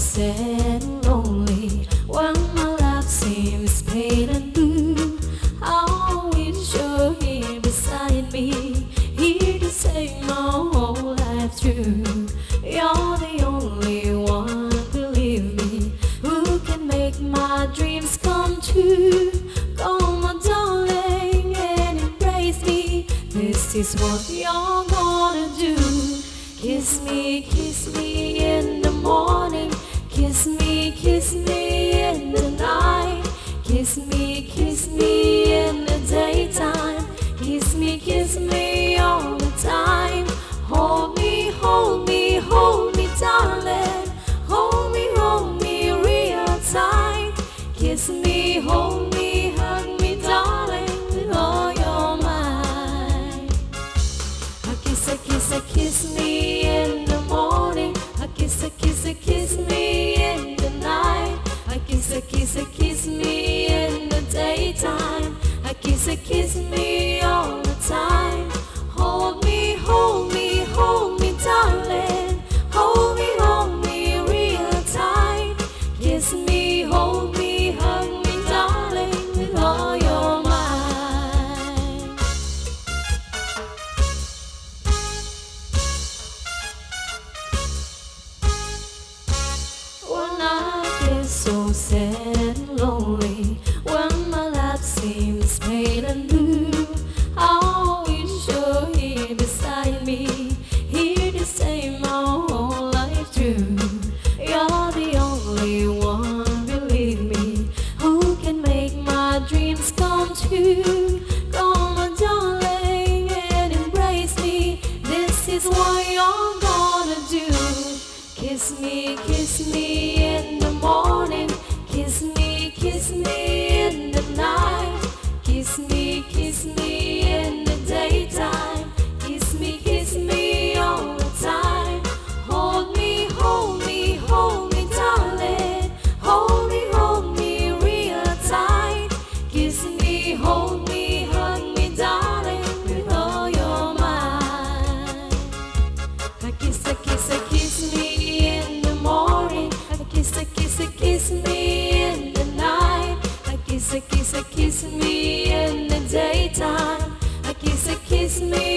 sad and lonely, when my life seems pale and blue, I wish you're here beside me, here to say my whole life through. This is what you're gonna do. Kiss me, kiss me in the morning. Kiss me, kiss me in the night. Kiss me, kiss me Kiss, a kiss me all the time. Hold me, hold me, hold me, darling. Hold me, hold me real tight. Kiss me, hold me, hug me, darling, with all your might. When I feel so sad and lonely, I wish here beside me, here my whole life through. You're the only one, believe me, who can make my dreams come true. Come on, darling, and embrace me. This is what you're gonna do. Kiss me, kiss me kiss, a kiss, a kiss me in the daytime. A kiss, a kiss me